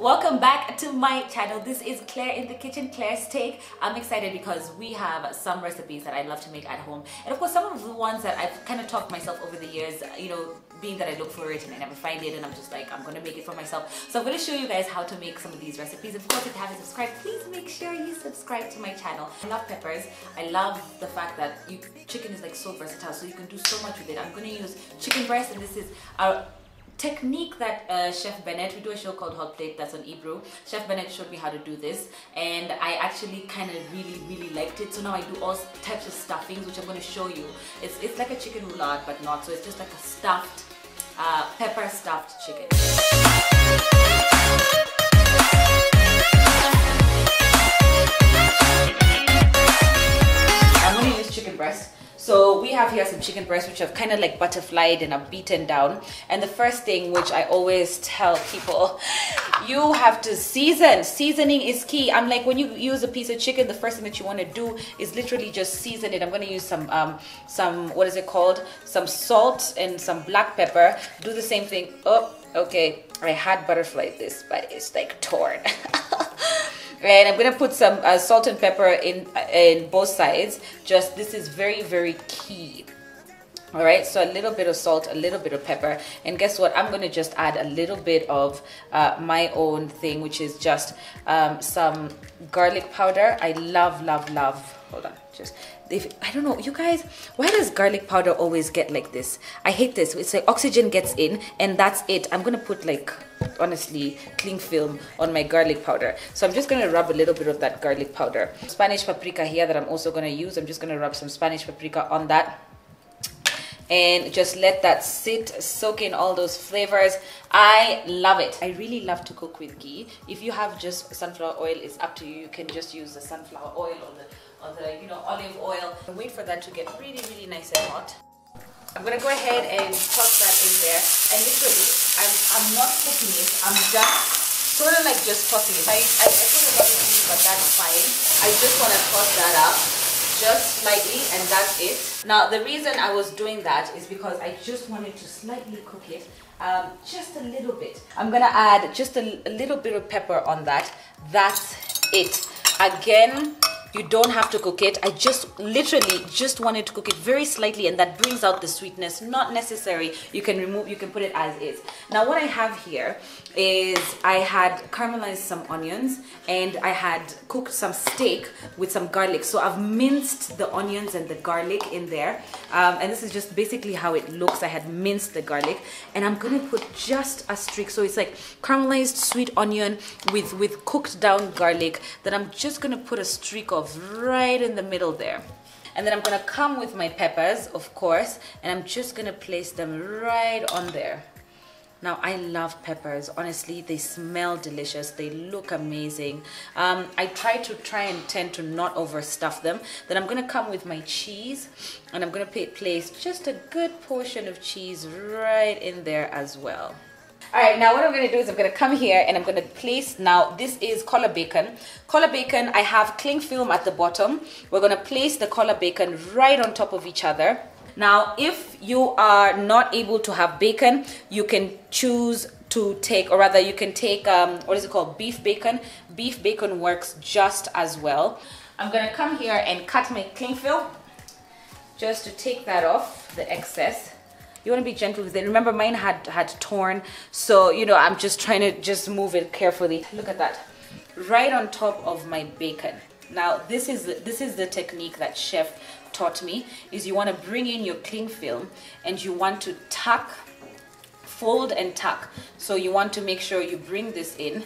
welcome back to my channel. This is clare in the kitchen clare's take. I'm excited because we have some recipes that i love to make at home. And of course some of the ones that i've kind of taught myself over the years you know being that i look for it and i never find it and i'm just like i'm gonna make it for myself. So i'm gonna show you guys how to make some of these recipes. Of course if you haven't subscribed please make sure you subscribe to my channel. I love peppers. I love the fact that you chicken is like so versatile so you can do so much with it. I'm gonna use chicken breast and this is our technique that uh, Chef Bennett, we do a show called Hot Plate that's on Ebru. Chef Bennett showed me how to do this and I actually kind of really, really liked it. So now I do all types of stuffings, which I'm going to show you. It's, it's like a chicken roulade, but not. So it's just like a stuffed, uh, pepper stuffed chicken. We have here some chicken breasts which I've kind of like butterflied and I've beaten down. And the first thing which I always tell people, you have to season. Seasoning is key. I'm like when you use a piece of chicken, the first thing that you want to do is literally just season it. I'm going to use some um some what is it called? Some salt and some black pepper. Do the same thing. Oh, okay. I had butterflied this, but it's like torn. and I'm gonna put some uh, salt and pepper in in both sides. Just this is very very key all right so a little bit of salt a little bit of pepper. And guess what? I'm going to just add a little bit of uh, my own thing which is just um, some garlic powder. I love love love hold on just if i don't know you guys why does garlic powder always get like this? I hate this. It's like oxygen gets in and that's it. I'm gonna put like honestly cling film on my garlic powder. So i'm just going to rub a little bit of that garlic powder. Spanish paprika here that i'm also going to use i'm just going to rub some spanish paprika on that and just let that sit soak in all those flavors. I love it. I really love to cook with ghee. If you have just sunflower oil it's up to you. You can just use the sunflower oil or the or the you know olive oil. And wait for that to get really really nice and hot. I'm gonna go ahead and toss that in there. And literally I'm, I'm not cooking it. I'm just sort of like just tossing it. I, I, I lot of ghee but that's fine. I just want to toss that up just slightly and that's it. Now the reason I was doing that is because I just wanted to slightly cook it um, just a little bit. I'm gonna add just a, a little bit of pepper on that. That's it. Again you don't have to cook it. I just literally just wanted to cook it very slightly and that brings out the sweetness. Not necessary. You can remove you can put it as is. Now what i have here is i had caramelized some onions and i had cooked some steak with some garlic. So i've minced the onions and the garlic in there. Um, and this is just basically how it looks. I had minced the garlic. And i'm gonna put just a streak. So it's like caramelized sweet onion with with cooked down garlic. That i'm just gonna put a streak of right in the middle there. And then I'm gonna come with my peppers of course and I'm just gonna place them right on there. Now I love peppers. Honestly they smell delicious. They look amazing. Um, I try to try and tend to not overstuff them. Then I'm gonna come with my cheese and I'm gonna place just a good portion of cheese right in there as well all right, now what I'm gonna do is I'm gonna come here and I'm gonna place, now this is collar bacon. Collar bacon, I have cling film at the bottom. We're gonna place the collar bacon right on top of each other. Now, if you are not able to have bacon, you can choose to take, or rather you can take, um, what is it called, beef bacon. Beef bacon works just as well. I'm gonna come here and cut my cling film just to take that off, the excess you want to be gentle with it. Remember mine had had torn. So you know i'm just trying to just move it carefully. Look at that. Right on top of my bacon. Now this is this is the technique that chef taught me is you want to bring in your cling film and you want to tuck fold and tuck. So you want to make sure you bring this in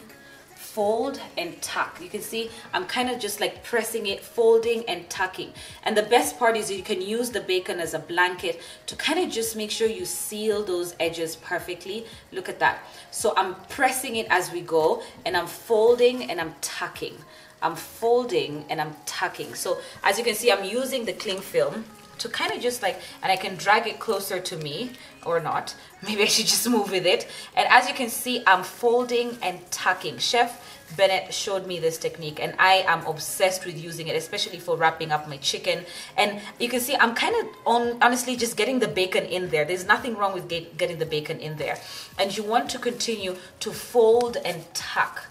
fold and tuck. You can see I'm kind of just like pressing it folding and tucking. And the best part is you can use the bacon as a blanket to kind of just make sure you seal those edges perfectly. Look at that. So I'm pressing it as we go and I'm folding and I'm tucking. I'm folding and I'm tucking. So as you can see I'm using the cling film to kind of just like and I can drag it closer to me or not. Maybe I should just move with it. And as you can see, I'm folding and tucking. Chef Bennett showed me this technique and I am obsessed with using it, especially for wrapping up my chicken. And you can see I'm kind of on, honestly just getting the bacon in there. There's nothing wrong with get, getting the bacon in there. And you want to continue to fold and tuck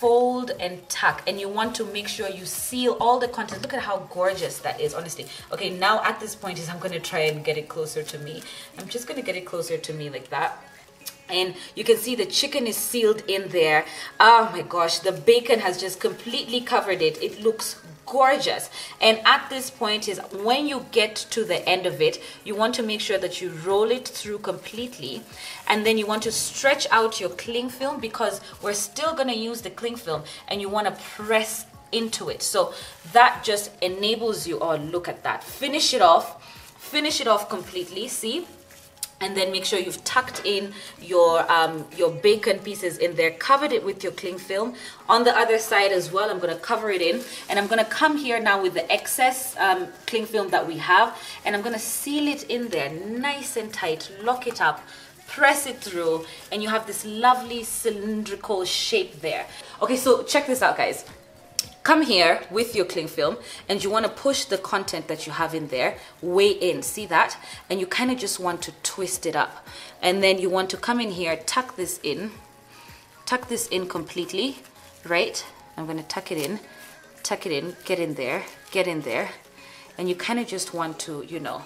fold and tuck and you want to make sure you seal all the content look at how gorgeous that is honestly. Okay now at this point is i'm to try and get it closer to me. I'm just to get it closer to me like that and you can see the chicken is sealed in there. Oh my gosh the bacon has just completely covered it. It looks gorgeous. And at this point is when you get to the end of it you want to make sure that you roll it through completely. And then you want to stretch out your cling film because we're still going to use the cling film and you want to press into it. So that just enables you oh look at that. Finish it off. Finish it off completely. See and then make sure you've tucked in your um, your bacon pieces in there covered it with your cling film. On the other side as well I'm to cover it in. And I'm to come here now with the excess um, cling film that we have. And I'm to seal it in there nice and tight lock it up press it through and you have this lovely cylindrical shape there. Okay so check this out guys come here with your cling film and you want to push the content that you have in there way in see that? And you kind of just want to twist it up. And then you want to come in here tuck this in tuck this in completely right? I'm going to tuck it in tuck it in get in there get in there. And you kind of just want to you know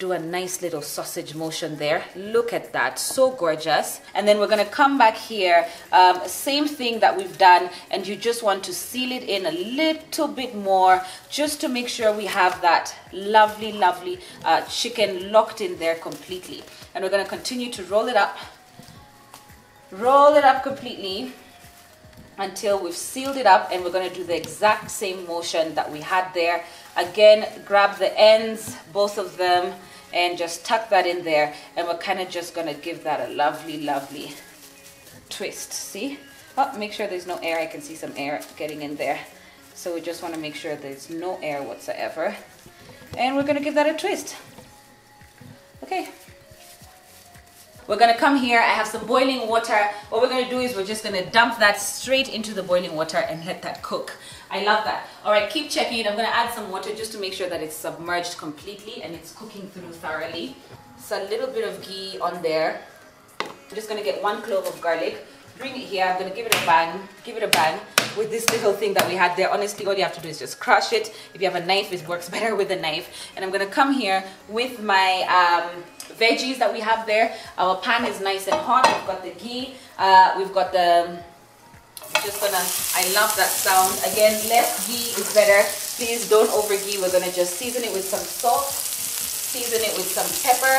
do a nice little sausage motion there. Look at that so gorgeous. And then we're going to come back here um, same thing that we've done and you just want to seal it in a little bit more just to make sure we have that lovely lovely uh, chicken locked in there completely. And we're going to continue to roll it up. Roll it up completely until we've sealed it up and we're going to do the exact same motion that we had there. Again grab the ends both of them and just tuck that in there and we're kind of just going to give that a lovely lovely twist see? Oh make sure there's no air. I can see some air getting in there. So we just want to make sure there's no air whatsoever. And we're going to give that a twist. Okay we're gonna come here, I have some boiling water. What we're gonna do is we're just gonna dump that straight into the boiling water and let that cook. I love that. All right, keep checking. I'm gonna add some water just to make sure that it's submerged completely and it's cooking through thoroughly. So a little bit of ghee on there. I'm just gonna get one clove of garlic, bring it here. I'm gonna give it a bang, give it a bang with this little thing that we had there. Honestly, all you have to do is just crush it. If you have a knife, it works better with a knife. And I'm gonna come here with my um, veggies that we have there. Our pan is nice and hot. We've got the ghee. Uh, we've got the, just gonna, I love that sound. Again, less ghee is better. Please don't over ghee. We're gonna just season it with some salt, season it with some pepper.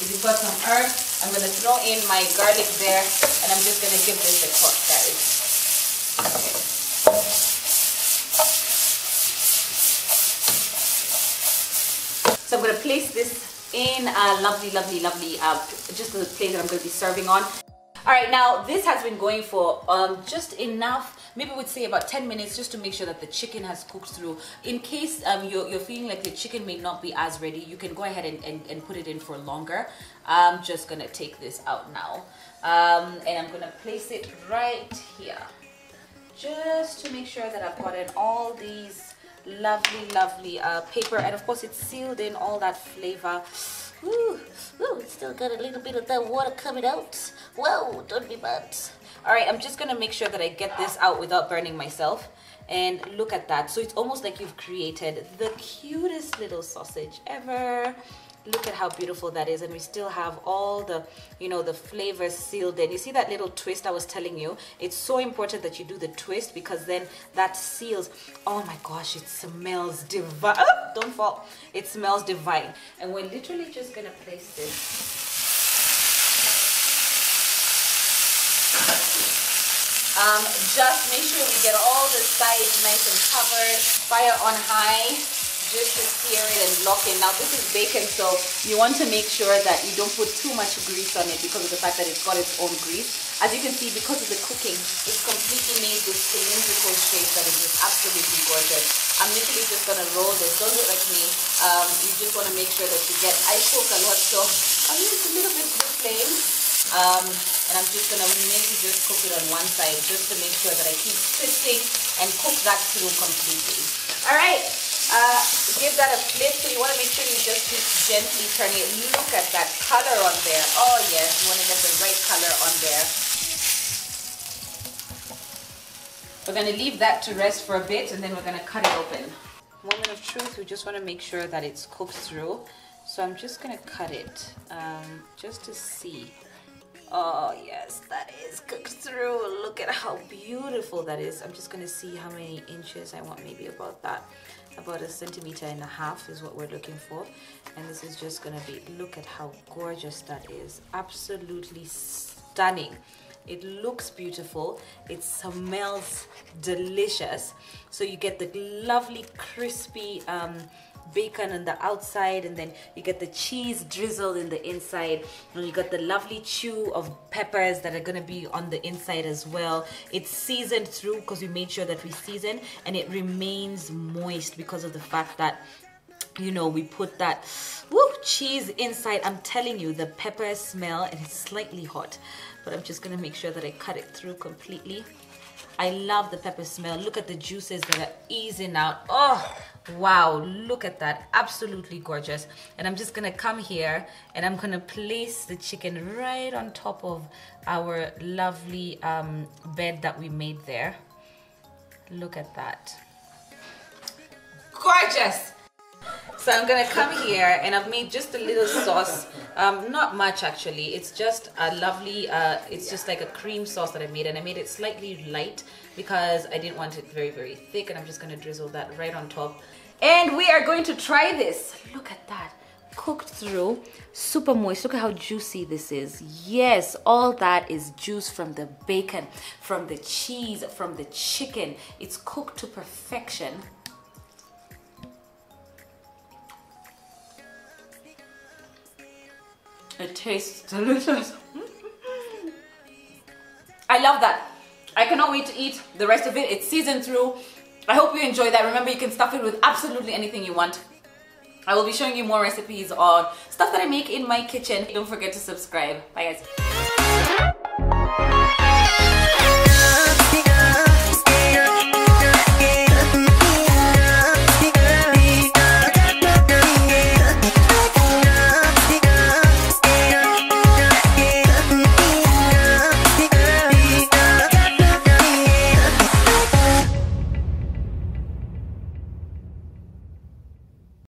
If you've got some herbs, I'm gonna throw in my garlic there and I'm just gonna give this a cook, guys. So I'm gonna place this in a lovely, lovely, lovely, uh, just the plate that I'm going to be serving on. All right, now this has been going for um, just enough, maybe we'd say about 10 minutes just to make sure that the chicken has cooked through. In case um, you're, you're, feeling like the chicken may not be as ready, you can go ahead and, and, and put it in for longer. I'm just gonna take this out now. Um, and I'm gonna place it right here. Just to make sure that I've gotten all these lovely lovely uh, paper. And of course it's sealed in all that flavor. Ooh, ooh, it's still got a little bit of that water coming out. Whoa don't be bad. All right I'm just gonna make sure that I get this out without burning myself. And look at that. So it's almost like you've created the cutest little sausage ever look at how beautiful that is and we still have all the you know the flavors sealed in. You see that little twist i was telling you? It's so important that you do the twist because then that seals. Oh my gosh it smells divine. Oh, don't fall. It smells divine. And we're literally just gonna place this. Um, just make sure we get all the sides nice and covered. Fire on high just to sear it and lock in. Now this is bacon, so you want to make sure that you don't put too much grease on it because of the fact that it's got its own grease. As you can see, because of the cooking, it's completely made this cylindrical shape that is just absolutely gorgeous. I'm literally just gonna roll this. Don't do it like me. Um, you just wanna make sure that you get, I cook a lot, so I'll use a little bit flame. Um, and I'm just gonna maybe just cook it on one side just to make sure that I keep twisting and cook that through completely. All right, uh, give that a flip. So you want to make sure you just keep gently turning it. Look at that color on there. Oh yes, you want to get the right color on there. We're going to leave that to rest for a bit and then we're going to cut it open. Moment of truth, we just want to make sure that it's cooked through. So I'm just going to cut it um, just to see. Oh yes, that is cooked through. Look at how beautiful that is. I'm just going to see how many inches I want, maybe about that about a centimeter and a half is what we're looking for. And this is just gonna be look at how gorgeous that is. Absolutely stunning. It looks beautiful. It smells delicious. So you get the lovely crispy um, bacon on the outside and then you get the cheese drizzled in the inside and you got the lovely chew of peppers that are going to be on the inside as well. It's seasoned through because we made sure that we season and it remains moist because of the fact that you know we put that woo, cheese inside. I'm telling you the pepper smell and it's slightly hot but i'm just gonna make sure that i cut it through completely i love the pepper smell. Look at the juices that are easing out. Oh wow. Look at that. Absolutely gorgeous. And i'm just gonna come here and i'm gonna place the chicken right on top of our lovely um, bed that we made there. Look at that. Gorgeous so I'm gonna come here and I've made just a little sauce, um, not much actually. It's just a lovely, uh, it's just like a cream sauce that I made and I made it slightly light because I didn't want it very, very thick and I'm just gonna drizzle that right on top. And we are going to try this. Look at that. Cooked through. Super moist. Look at how juicy this is. Yes all that is juice from the bacon from the cheese from the chicken. It's cooked to perfection It tastes delicious. I love that. I cannot wait to eat the rest of it. It's seasoned through. I hope you enjoy that. Remember, you can stuff it with absolutely anything you want. I will be showing you more recipes on stuff that I make in my kitchen. Don't forget to subscribe. Bye guys.